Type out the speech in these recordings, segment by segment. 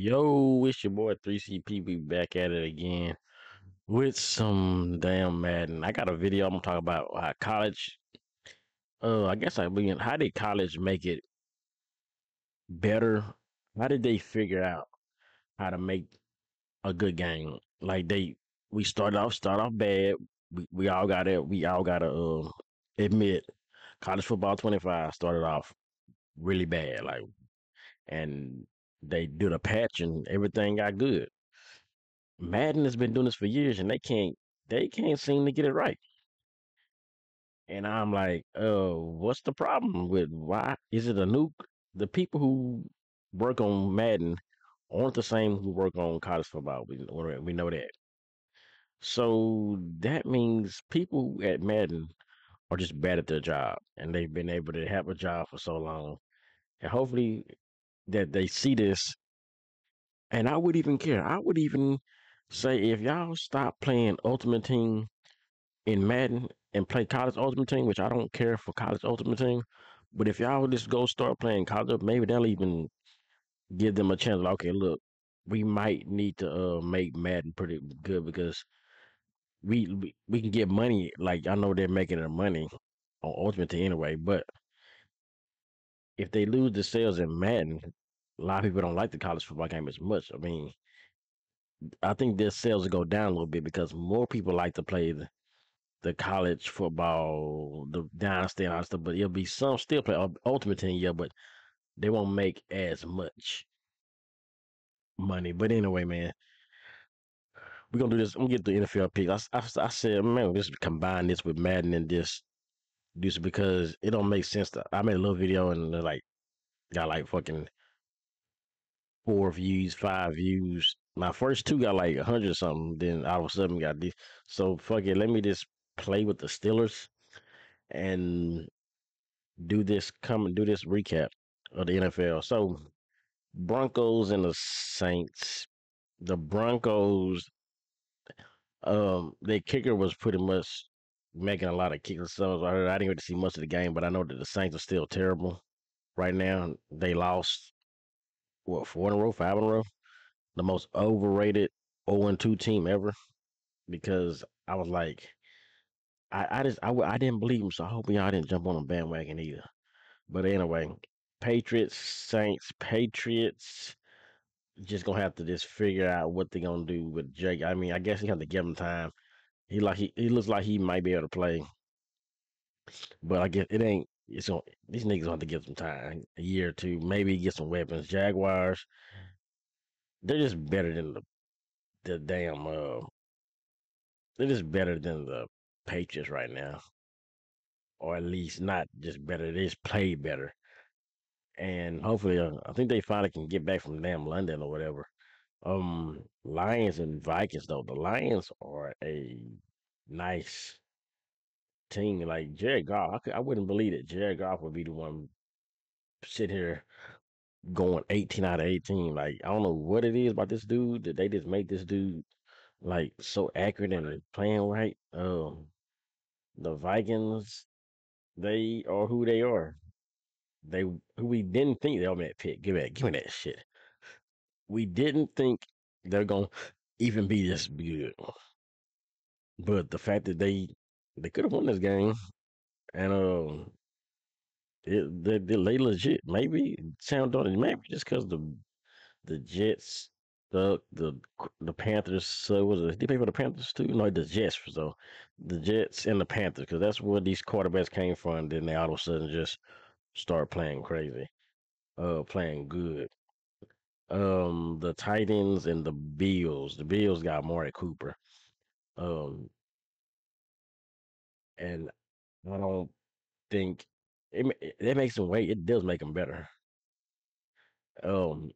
Yo, it's your boy 3CP. We back at it again with some damn Madden. I got a video I'm gonna talk about how college. Uh, I guess I mean, how did college make it better? How did they figure out how to make a good game? Like they, we started off start off bad. We we all got it. We all gotta uh, admit, college football 25 started off really bad. Like, and they did a patch and everything got good. Madden has been doing this for years and they can't they can't seem to get it right. And I'm like, oh, what's the problem with why is it a nuke? The people who work on Madden aren't the same who work on college football. We we know that. So that means people at Madden are just bad at their job and they've been able to have a job for so long. And hopefully that they see this and I would even care. I would even say if y'all stop playing Ultimate Team in Madden and play College Ultimate Team, which I don't care for College Ultimate Team, but if y'all just go start playing College, maybe they'll even give them a chance. Like, okay, look, we might need to uh, make Madden pretty good because we, we we can get money. Like I know they're making their money on Ultimate Team anyway, but if they lose the sales in Madden, a lot of people don't like the college football game as much. I mean, I think their sales will go down a little bit because more people like to play the, the college football, the dynasty and stuff. But it'll be some still play Ultimate Team, yeah, but they won't make as much money. But anyway, man, we're gonna do this. I'm gonna get the NFL pick. I, I, I said, man, just combine this with Madden and this because it don't make sense. To, I made a little video and like got like fucking four views, five views. My first two got like a hundred something. Then all of a sudden got this. So fuck it. Let me just play with the Steelers and do this. Come and do this recap of the NFL. So Broncos and the Saints. The Broncos. Um, their kicker was pretty much making a lot of kicks. So I, didn't get to see much of the game, but I know that the Saints are still terrible right now. They lost what four in a row, five in a row, the most overrated 0 2 team ever. Because I was like, I, I just I, I didn't believe him, so I hope y'all didn't jump on a bandwagon either. But anyway, Patriots, Saints, Patriots. Just gonna have to just figure out what they're gonna do with Jake. I mean, I guess you have to give him time. He like he, he looks like he might be able to play, but I guess it ain't it's on these niggas to have to give some time, a year or two, maybe get some weapons. Jaguars, they're just better than the the damn uh they're just better than the Patriots right now. Or at least not just better, they just play better. And hopefully uh, I think they finally can get back from damn London or whatever. Um Lions and Vikings though. The Lions are a nice team like Jared Goff. I, could, I wouldn't believe it. Jared Goff would be the one sit here going 18 out of 18. Like, I don't know what it is about this dude that they just make this dude like so accurate and playing right. Um, the Vikings, they are who they are. They who we didn't think they were that pick. Give me that, give me that shit. We didn't think they're gonna even be this good. But the fact that they they could have won this game, and um, it, they, they, legit. Maybe sound on maybe just because the the Jets the the the Panthers. So was it? Did they play for the Panthers too? No, the Jets. So the Jets and the Panthers, because that's where these quarterbacks came from. Then they all of a sudden just start playing crazy, uh, playing good. Um, the Titans and the Bills. The Bills got Amari Cooper. Um, and I don't think it, it makes them wait. It does make them better. Um,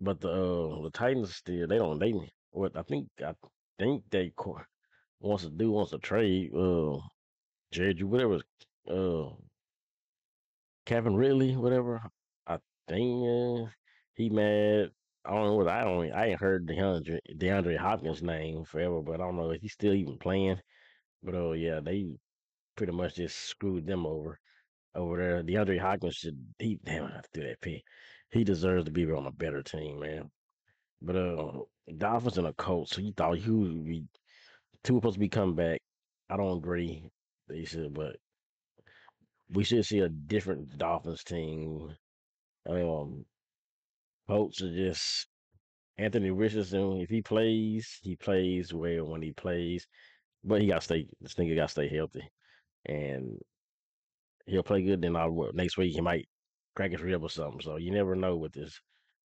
but the uh, the Titans still they don't they what I think I think they wants to do wants to trade uh Jared whatever uh Kevin Ridley whatever I think uh, he mad I don't know what I don't I ain't heard DeAndre DeAndre Hopkins name forever but I don't know if he's still even playing but oh yeah they pretty much just screwed them over over there. DeAndre Hopkins should he damn I to that pick. he deserves to be on a better team, man. But uh, Dolphins and the Colts, so you thought he would be two supposed to be coming back. I don't agree. They should, but we should see a different Dolphins team. I mean, um, Colts are just Anthony Richardson. If he plays, he plays well when he plays, but he got to stay. This nigga got to stay healthy, and he'll play good. Then I'll next week he might crack his rib or something. So you never know with this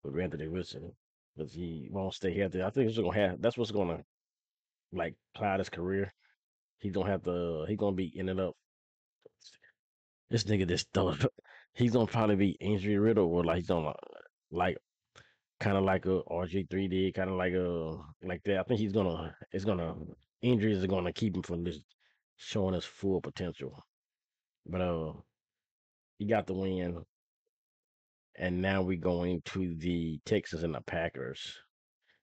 with Anthony Richardson because he won't stay healthy. I think it's gonna have. That's what's gonna like cloud his career. He's gonna have to. He's gonna be ending up. This nigga just throws. He's gonna probably be injury riddled or like he's gonna like kind of like a RG three did, kind of like a like that. I think he's gonna. It's gonna injuries are gonna keep him from just showing his full potential. But uh, he got the win, and now we're going to the Texans and the Packers.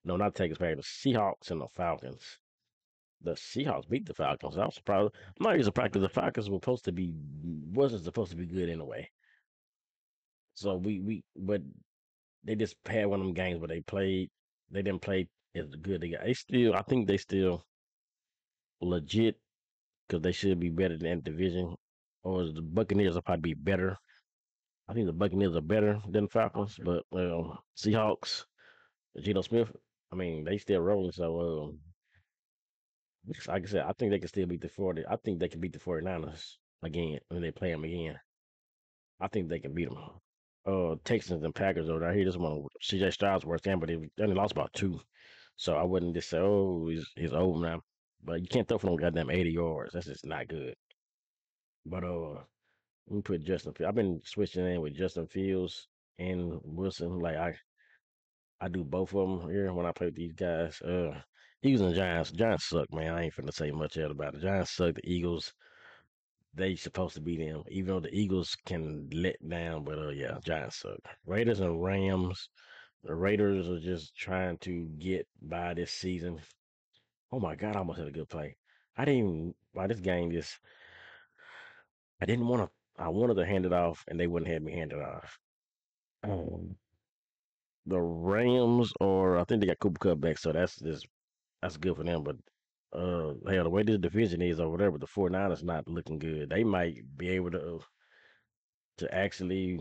No, not Texans, Packers, the Seahawks and the Falcons the Seahawks beat the Falcons. I was surprised. I'm not even surprised because the Falcons were supposed to be wasn't supposed to be good anyway. So we we but they just had one of them games where they played. They didn't play as good. They got they still. I think they still legit because they should be better than division. Or the Buccaneers will probably be better. I think the Buccaneers are better than Falcons, but well, Seahawks, Geno Smith. I mean, they still rolling. So um, like I said, I think they can still beat the 40. I think they can beat the 49ers again when they play them again. I think they can beat them. Uh, Texans and Packers over there. He just want CJ Stroud's worst game, but they only lost about two. So I wouldn't just say, oh, he's he's old now. But you can't throw for no goddamn 80 yards. That's just not good. But uh, let me put Justin. I've been switching in with Justin Fields and Wilson. Like I, I do both of them here when I play with these guys. Uh, Eagles and Giants. Giants suck, man. I ain't finna say much else about it. Giants suck. The Eagles, they supposed to be them. Even though the Eagles can let down, but uh, yeah, Giants suck. Raiders and Rams. The Raiders are just trying to get by this season. Oh my God, I almost had a good play. I didn't even by this game just I didn't want to I wanted to hand it off and they wouldn't have me hand it off. Um, the Rams or I think they got Cooper Kupp back, so that's just that's good for them. But uh, hell, the way this division is over there the 49ers not looking good, they might be able to to actually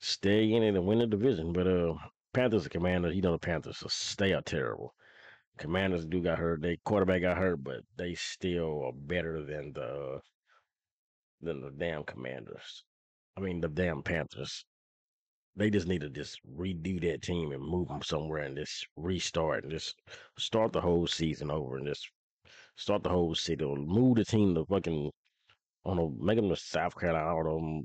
stay in it and win the division. But uh, Panthers and Commanders, you know the Panthers stay are terrible. Commanders do got hurt. They quarterback got hurt, but they still are better than the than the damn Commanders. I mean the damn Panthers. They just need to just redo that team and move them somewhere and just restart and just start the whole season over and just start the whole city or move the team to fucking I don't know, make them to South Carolina, I don't know,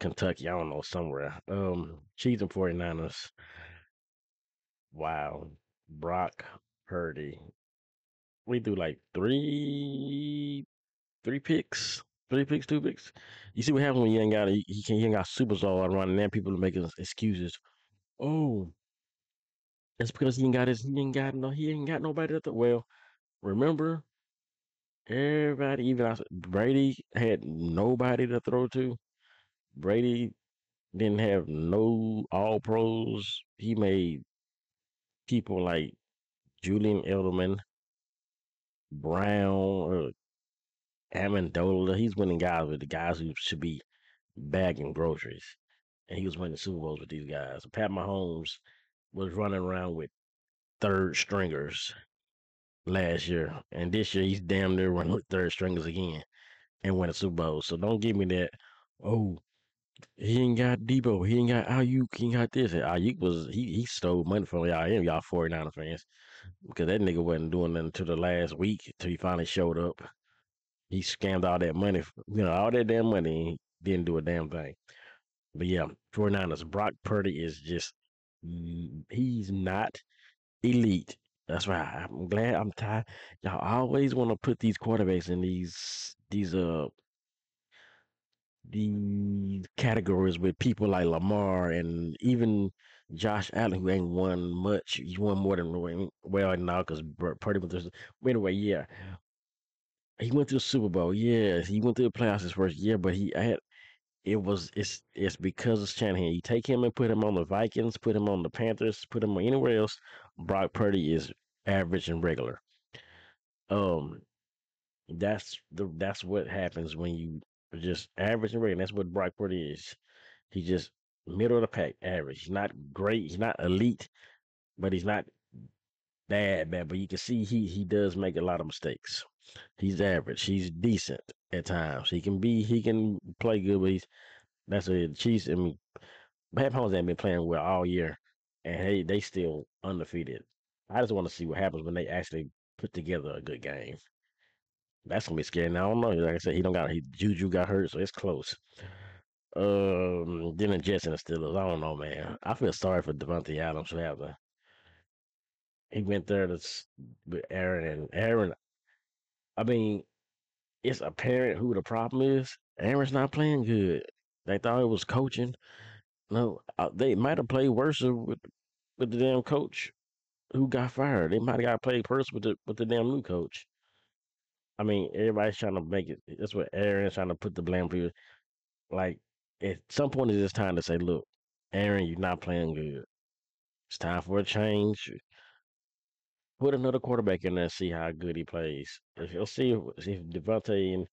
Kentucky, I don't know, somewhere. Um, Chiefs and 49ers. Wow. Brock Purdy. We do like three three picks. Three picks, two picks. You see what happens when you ain't got he can't he ain't got super star running there. People are making excuses. Oh, it's because he ain't got his he ain't got no he ain't got nobody at the, Well, remember, everybody even I, Brady had nobody to throw to. Brady didn't have no all pros. He made people like Julian Edelman, Brown, uh, Amendola. He's winning guys with the guys who should be bagging groceries, and he was winning Super Bowls with these guys. Pat Mahomes was running around with third stringers last year, and this year he's damn near with third stringers again and win a Super Bowl. So don't give me that. Oh, he ain't got Deebo. He ain't got Aiyuk. He ain't got this. And Aiyuk was he he stole money from y'all. Him y'all 49 fans because that nigga wasn't doing nothing until the last week till he finally showed up. He scammed all that money, you know, all that damn money. didn't do a damn thing. But yeah, 49ers. Brock Purdy is just mm, he's not elite. That's right. I'm glad I'm tired. Y'all always want to put these quarterbacks in these these uh these categories with people like Lamar and even Josh Allen, who ain't won much. He won more than well now because Purdy went. Anyway, yeah, he went to the Super Bowl. Yeah, he went to the playoffs his first year, but he had it was it's it's because of Shanahan. You take him and put him on the Vikings, put him on the Panthers, put him on anywhere else. Brock Purdy is average and regular. Um, that's the that's what happens when you just average and regular. That's what Brock Purdy is. He's just middle of the pack, average. He's not great. He's not elite, but he's not bad, bad. But you can see he he does make a lot of mistakes. He's average. He's decent at times. He can be he can play good, but he's that's a Chiefs. I mean, Pat Mahomes ain't been playing well all year, and hey, they still undefeated. I just want to see what happens when they actually put together a good game. That's gonna be scary. Now I don't know. Like I said, he don't got he Juju got hurt, so it's close. Um, then the Jets and the Steelers. I don't know, man. I feel sorry for Davante Adams who have the. He went there to with Aaron and Aaron. I mean, it's apparent who the problem is. Aaron's not playing good. They thought it was coaching. No, uh, they might have played worse with with the damn coach who got fired. They might have got played worse with the with the damn new coach. I mean, everybody's trying to make it. That's what Aaron's trying to put the blame for. you. Like at some point, it's just time to say, "Look, Aaron, you're not playing good. It's time for a change. Put another quarterback in there and see how good he plays. If you'll see if, if Davante and,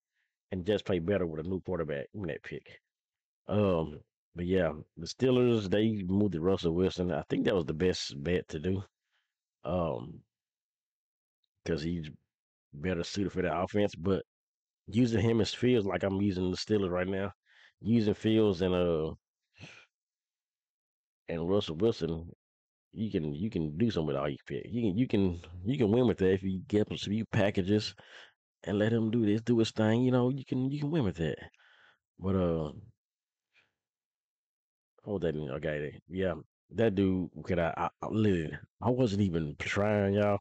and just play better with a new quarterback in that pick. Um, but yeah, the Steelers they moved to Russell Wilson. I think that was the best bet to do. Um, because he's better suited for the offense. But using him as Fields, like I'm using the Steelers right now, using Fields and uh and Russell Wilson, you can you can do something with all you pick. You can you can you can win with that if you get some few packages and let him do this, do his thing. You know, you can you can win with that. But uh, hold that in, okay, yeah, that dude. Could I, I, I literally, I wasn't even trying, y'all,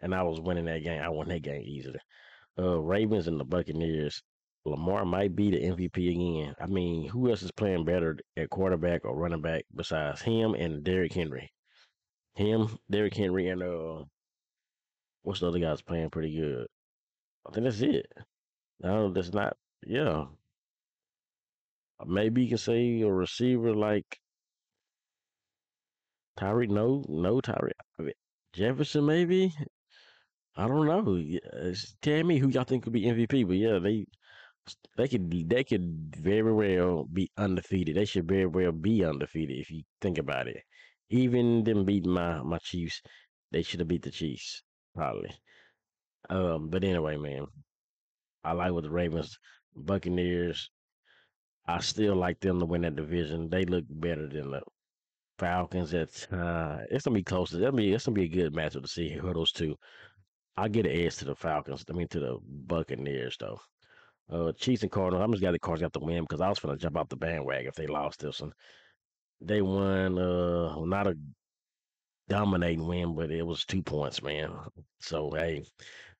and I was winning that game. I won that game easily. Uh, Ravens and the Buccaneers. Lamar might be the MVP again. I mean, who else is playing better at quarterback or running back besides him and Derrick Henry? Him, Derrick Henry, and uh, what's the other guys playing pretty good? I think that's it. No, that's not. Yeah, maybe you can say a receiver like Tyreek. No, no Tyreek. I mean, Jefferson, maybe. I don't know. It's- Tell me who y'all think could be MVP. But yeah, they they could they could very well be undefeated. They should very well be undefeated if you think about it. Even them beating my my Chiefs, they should have beat the Chiefs probably. Um, but anyway, man, I like what the Ravens, Buccaneers. I still like them to win that division. They look better than the Falcons. At uh, it's gonna be close. That'll be it's gonna be a good matchup to see who those two. I'll get an edge to the Falcons. I mean to the Buccaneers though. Uh, Chiefs and Cardinals. I'm just glad the Cardinals got the win because I was gonna jump off the bandwagon if they lost this one. They won. Uh, not a dominating win, but it was two points, man. So hey,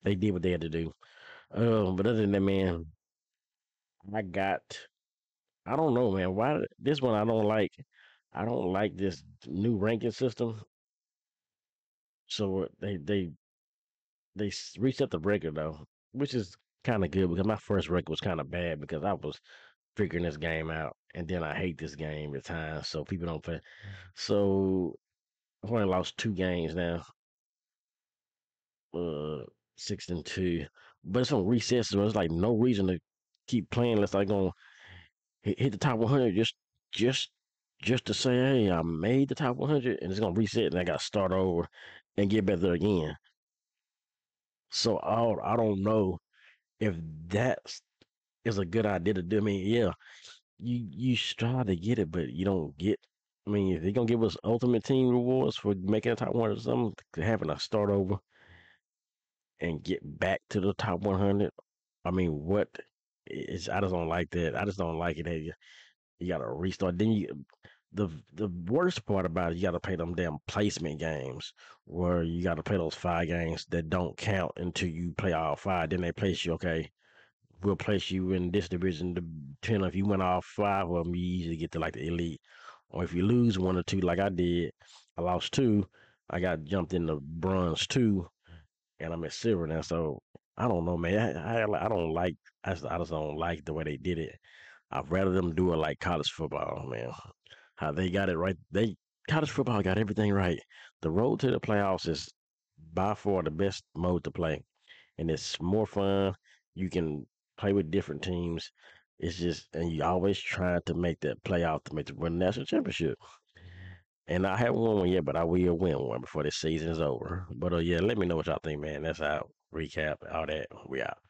they did what they had to do. Um, but other than that, man, I got. I don't know, man. Why this one I don't like. I don't like this new ranking system. So they they they reset the record though, which is kind of good because my first record was kind of bad because I was figuring this game out, and then I hate this game at times, so people don't play. So I've only lost two games now, uh, six and two, but it's on reset, so it's like no reason to keep playing unless I gonna hit, the top 100 just just just to say, hey, I made the top 100, and it's gonna reset, and I got to start over and get better again. So I I don't know if that is a good idea to do. I mean, yeah, you you try to get it, but you don't get. I mean, if they're gonna give us ultimate team rewards for making the top one or something, having to start over and get back to the top 100. I mean, what is? I just don't like that. I just don't like it. That you, you got to restart. Then you, um, the the worst part about it, you got to play them damn placement games where you got to play those five games that don't count until you play all five. Then they place you. Okay, we'll place you in this division. Depending if you win all five of them, you usually get to like the elite. Or if you lose one or two, like I did, I lost two. I got jumped in the bronze two, and I'm at silver now. So I don't know, man. I I, I don't like. I just, I just don't like the way they did it. I'd rather them do it like college football, man. How they got it right. They college football got everything right. The road to the playoffs is by far the best mode to play, and it's more fun. You can play with different teams. It's just, and you always trying to make that playoff to make the win national championship. And I haven't won one yet, but I will win one before this season is over. But uh, yeah, let me know what y'all think, man. That's our recap, all that. We out.